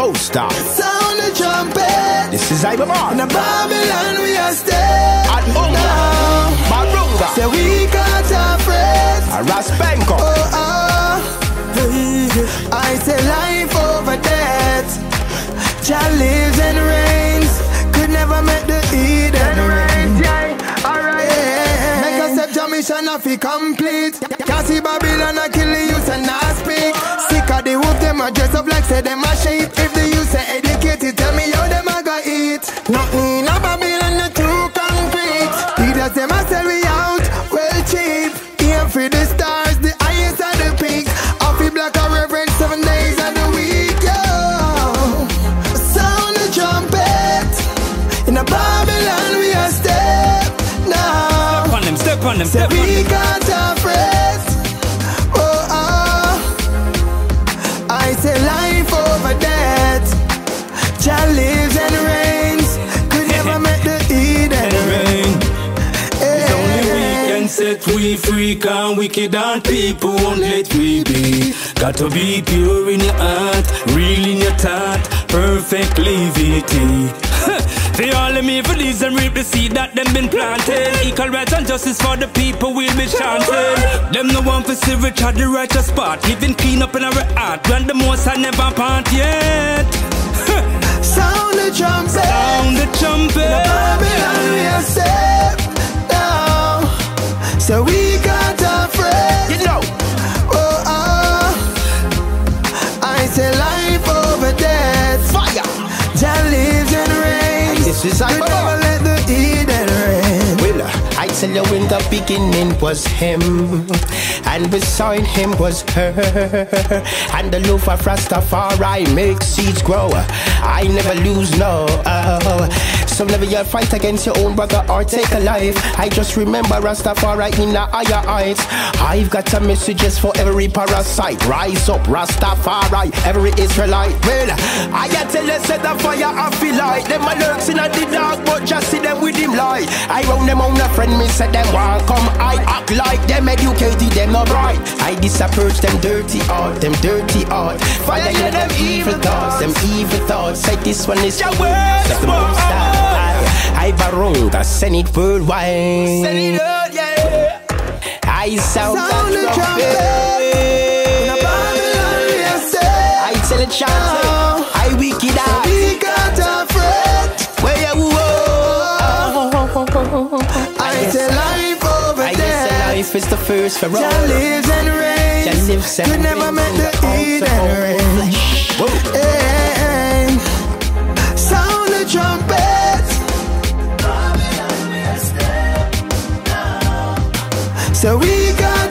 Most Star. Sound the trumpet. This is Iba Mahr. In a Babylon we are staying. At Unga. Barunga. Say we got our friends. A Ras Penco. Oh, oh. I say life over death. Jah lives and reigns. Could never make the Eden rain. Yeah. Make us step your mission if it complete. Can't see Babylon a kill the youth and not speak. Sick of the wolf, them a dress up like say them a sheep. Concrete. Them a sell we out, well cheap. Aim for the stars, the highest and the peaks. Off the black a reverend seven days of the week, yo. Sound the trumpet. In a Babylon we are step now. Step on them, step on them, step on we them. Set we free, can wicked and people won't let we be. Got to be pure in your heart, real in your thought, perfect levity. They all let me for these and reap the seed that them been planted. Equal rights and justice for the people we'll be chanted. Them no one for see rich at the righteous spot, living clean up in our heart. When the most I never part yet. Sound the trumpet. Sound the trumpet. Reigns. This is Could never let the Eden rain. Will I tell you in the beginning was him, and beside him was her, and the love of Rastafari makes seeds grow. I never lose no. So never you fight against your own brother or take a life. I just remember Rastafari in the higher heights. I've got some messages for every parasite. Rise up, Rastafari, every Israelite. Well, I tell you, set the fire, I feel like them a lurks in the dark, but just see them with him light. I round them on a friend, me said them want come. I act like them educated, them not bright. I disapproach them dirty art, them dirty art. Fire yeah, them evil thoughts, them evil thoughts. Say this one is your words, barunga, send it worldwide. Send it out, yeah. I sound, Sound the trumpet. A trumpet. Babylon we are safe I tell the chant, now. Eh. I wicked So we got our friends. Where you I say life over I say death. life is the first for all. Jah lives and reigns. Jah lives and Could never make the Eden all rain. So we got